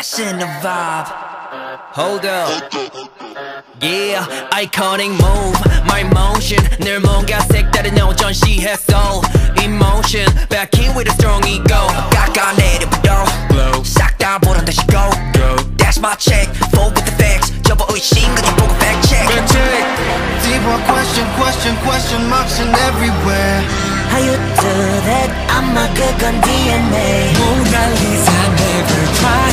Catching the vibe. Hold up. Yeah, iconic move, my motion 늘 뭔가 색다른 너 전시했어 Emotion, back in with a strong ego 깎아내려부터 Glow 싹다 보란 듯이 go Go That's my check, full with the facts 접어 의심 그냥 보고 fact check Fact check Deeper question, question, question marks in everywhere How you do that? I'm a good on DNA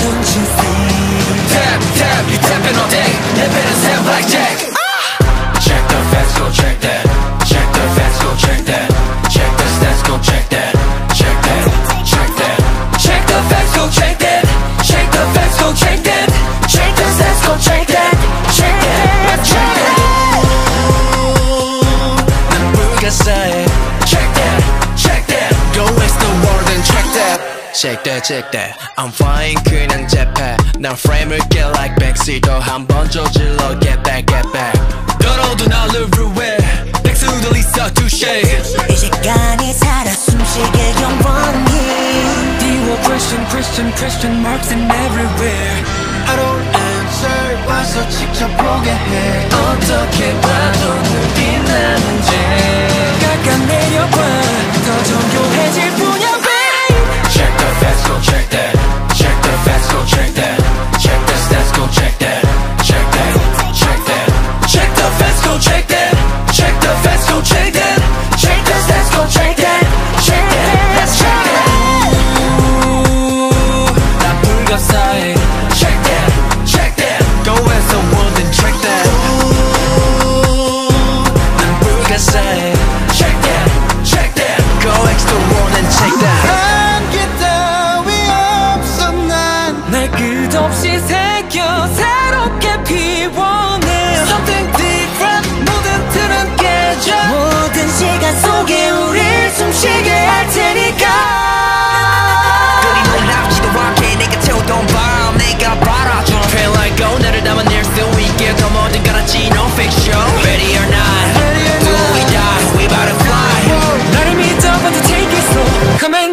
don't you see? Tap, tap, you tapping all day Nipping his head like Jack ah! Check the facts, go check that Check the facts, go check that Check the stats, go check that Check that, check that Check the facts, go check that Check the facts, go check that Check the stats, go check that Check that, check that, check that. Check that, check that I'm fine 그냥 재패 난 프레임을 get like backseat 한번 저질러 get back, get back 떨어도 나를 ruin 백수들 있어 touche 이 시간이 살아 숨쉬게 영원히 띄워 Christian, Christian, Christian marks in everywhere I don't answer 와서 직접 보게 해 어떻게 봐도 늘 빛나는지 깎아내려봐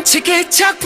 Come and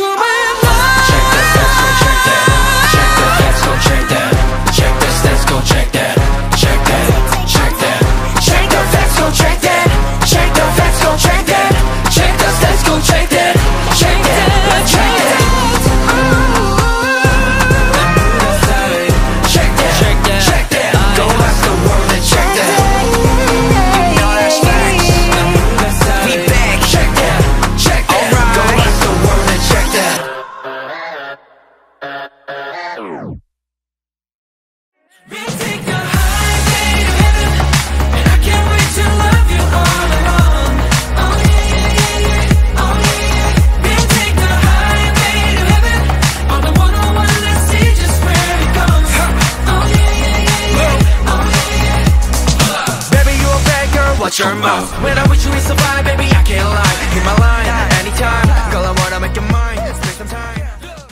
watch your mouth. When I'm with you, it's a vibe, baby, I can't lie. Hit my line, anytime, girl, I wanna make you mine.